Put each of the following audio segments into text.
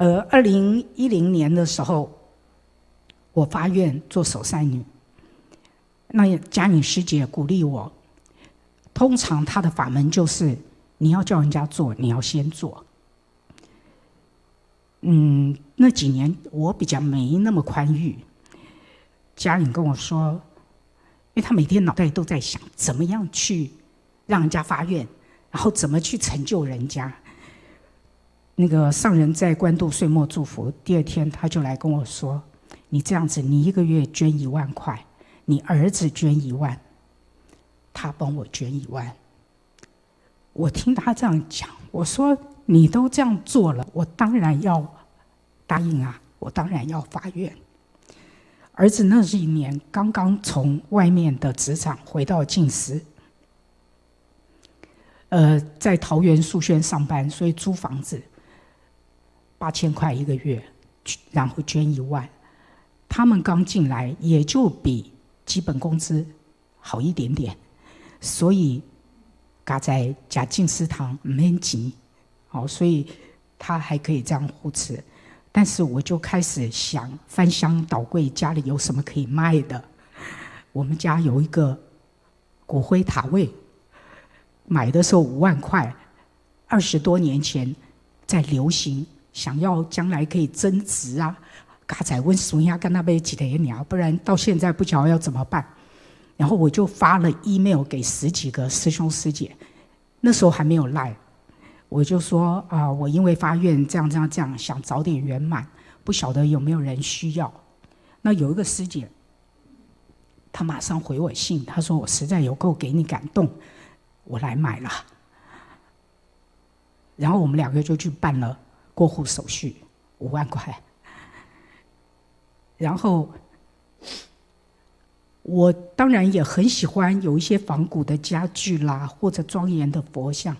呃，二零一零年的时候，我发愿做守善女。那嘉颖师姐鼓励我，通常她的法门就是你要叫人家做，你要先做。嗯，那几年我比较没那么宽裕。嘉颖跟我说，因为她每天脑袋都在想怎么样去让人家发愿，然后怎么去成就人家。那个上人在官渡岁末祝福，第二天他就来跟我说：“你这样子，你一个月捐一万块。”你儿子捐一万，他帮我捐一万。我听他这样讲，我说你都这样做了，我当然要答应啊，我当然要发愿。儿子那是一年刚刚从外面的职场回到晋司，呃，在桃园素轩上班，所以租房子八千块一个月，然后捐一万。他们刚进来，也就比。基本工资好一点点，所以嘎在假进食堂没急，好，所以他还可以这样护持。但是我就开始想翻箱倒柜，家里有什么可以卖的？我们家有一个骨灰塔位，买的时候五万块，二十多年前在流行，想要将来可以增值啊。嘎仔问孙亚跟那边几台鸟，不然到现在不晓得要怎么办。然后我就发了 email 给十几个师兄师姐，那时候还没有赖，我就说啊，我因为发愿这样这样这样，想早点圆满，不晓得有没有人需要。那有一个师姐，她马上回我信，她说我实在有够给你感动，我来买了。然后我们两个就去办了过户手续，五万块。然后，我当然也很喜欢有一些仿古的家具啦，或者庄严的佛像。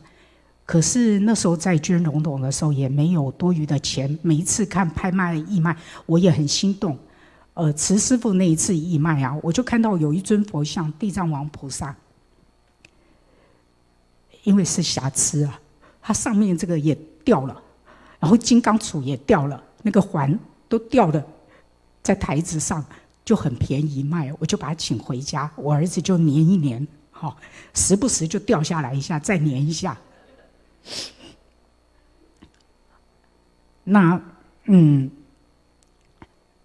可是那时候在捐龙董的时候，也没有多余的钱。每一次看拍卖义卖，我也很心动。呃，慈师傅那一次义卖啊，我就看到有一尊佛像，地藏王菩萨，因为是瑕疵啊，它上面这个也掉了，然后金刚杵也掉了，那个环都掉了。在台子上就很便宜卖，我就把它请回家，我儿子就粘一粘，好，时不时就掉下来一下，再粘一下。那嗯，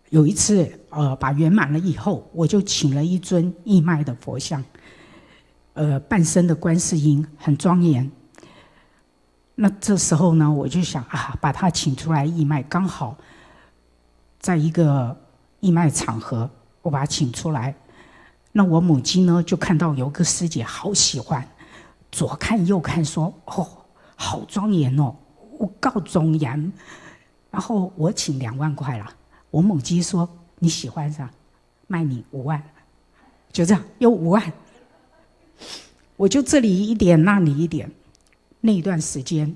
有一次呃，把圆满了以后，我就请了一尊义卖的佛像，呃，半身的观世音，很庄严。那这时候呢，我就想啊，把他请出来义卖，刚好在一个。义卖场合，我把他请出来。那我母亲呢，就看到有个师姐好喜欢，左看右看，说：“哦，好庄严哦，我告庄严。”然后我请两万块了。我母亲说：“你喜欢啥？卖你五万。”就这样，有五万。我就这里一点，那里一点。那一段时间，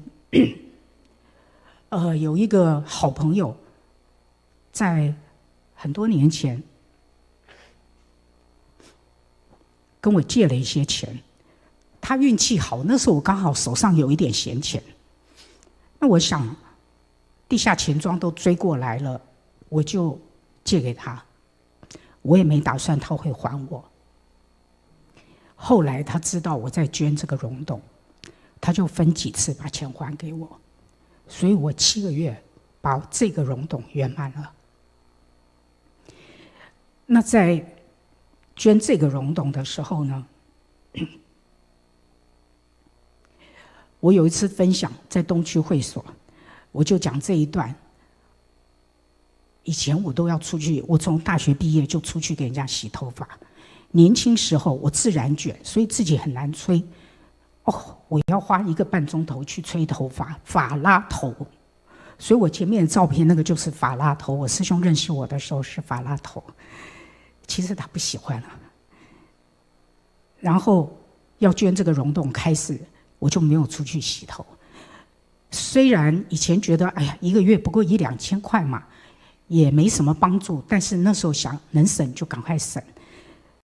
呃，有一个好朋友在。很多年前，跟我借了一些钱，他运气好，那时候我刚好手上有一点闲钱，那我想，地下钱庄都追过来了，我就借给他，我也没打算他会还我。后来他知道我在捐这个溶洞，他就分几次把钱还给我，所以我七个月把这个溶洞圆满了。那在捐这个溶洞的时候呢，我有一次分享在东区会所，我就讲这一段。以前我都要出去，我从大学毕业就出去给人家洗头发。年轻时候我自然卷，所以自己很难吹。我要花一个半钟头去吹头发，发拉头。所以我前面的照片那个就是法拉头。我师兄认识我的时候是法拉头。其实他不喜欢了，然后要捐这个溶洞，开始我就没有出去洗头。虽然以前觉得哎呀，一个月不过一两千块嘛，也没什么帮助，但是那时候想能省就赶快省。